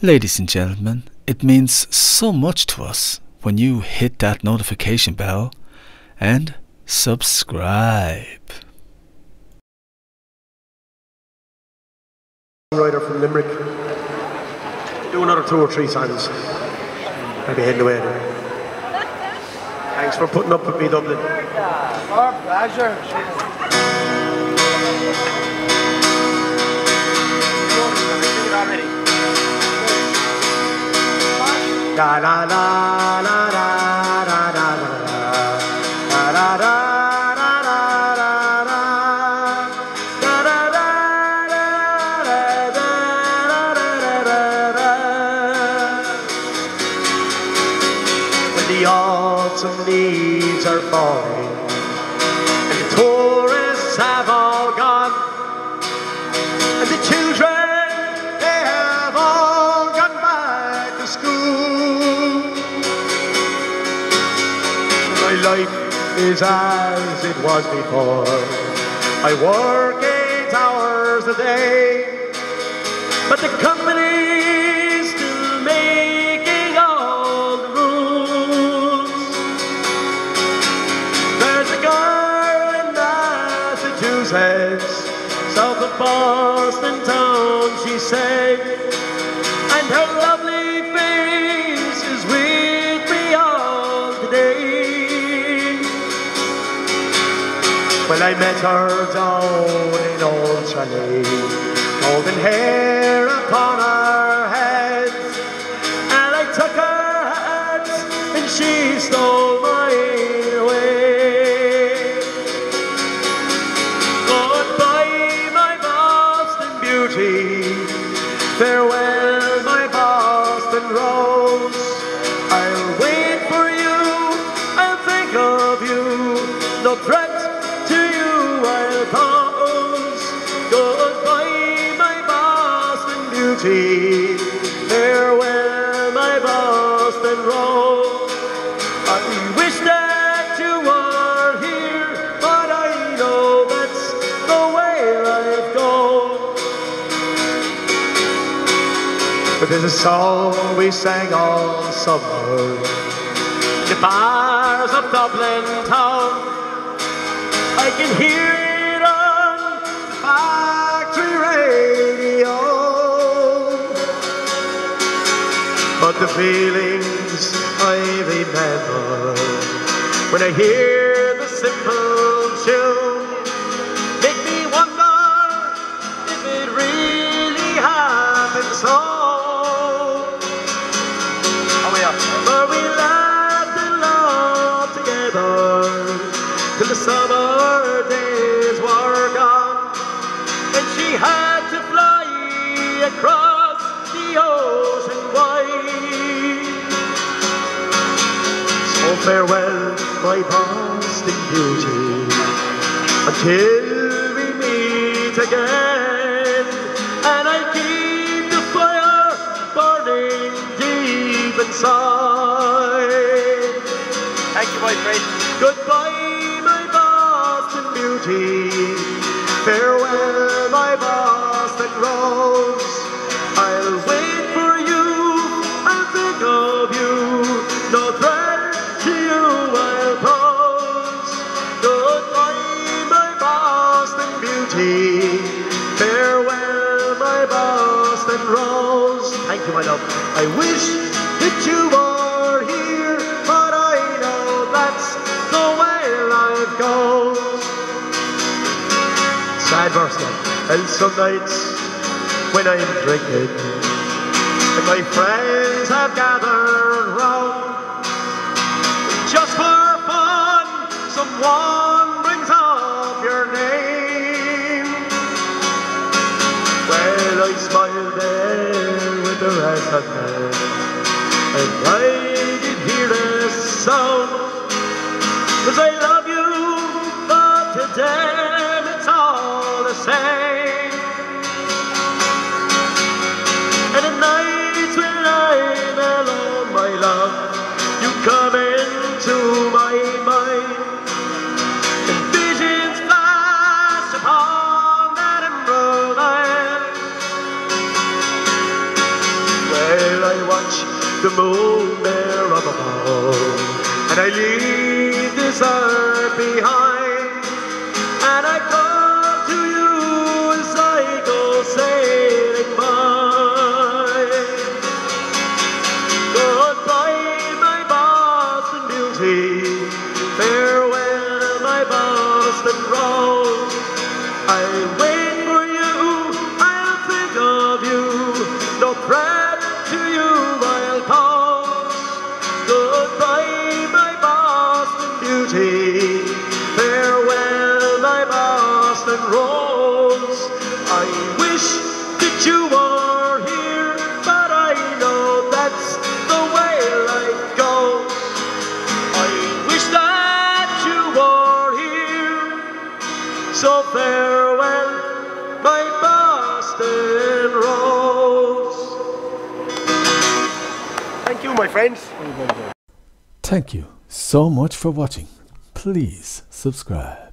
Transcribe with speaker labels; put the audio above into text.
Speaker 1: Ladies and gentlemen, it means so much to us when you hit that notification bell and subscribe.
Speaker 2: Rider from Limerick. Do another two or three songs. I'll be heading away then. Thanks for putting up with me, Dublin.
Speaker 3: Our pleasure
Speaker 2: la la la la la la la the autumn leaves are falling and the tourists have is as it was before. I work eight hours a day, but the company's still making all the rules. There's a girl in Massachusetts, south of Boston town, she said, and her Well, I met her down in Old Tralee, golden hair upon her head, and I took her hand and she stole mine away. Goodbye, my Boston beauty. Farewell, I'll. Goodbye, my Boston beauty. Farewell, my Boston rose. I wish that you were here, but I know that's the way life goes. But there's a song we sang all summer, the bars of Dublin town. I can hear factory radio. But the feelings I remember when I hear the simple tune make me wonder if it really happened so. Oh. Where we laughed and loved together till the summer and had to fly across the ocean wide. So farewell, my Boston beauty, until we meet again. And I keep the fire burning deep inside.
Speaker 3: Thank you, my friend.
Speaker 2: Goodbye, my Boston beauty. Farewell, my. I'll wait for you. Think of you. No threat to you I'll pose. Goodbye, my Boston beauty. Farewell, my Boston rose. Thank you, my love. I wish that you And some nights when I'm drinking and my friends have gathered round, just for fun, someone brings up your name. Well, I smile there with the rest of them, and I did hear a sound. Cause I love you, but to them it's same. And at nights when I'm alone, my love, you come into my mind. And visions flash upon that emerald isle. Well, watch the moon there up above. And I leave No threat to you I'll. Goodbye, my Boston beauty. Farewell, my Boston rose. I wish that you were here, but I know that's the way life goes. I wish that you were here. So farewell, Thank you, my friends.
Speaker 1: Thank you so much for watching. Please subscribe.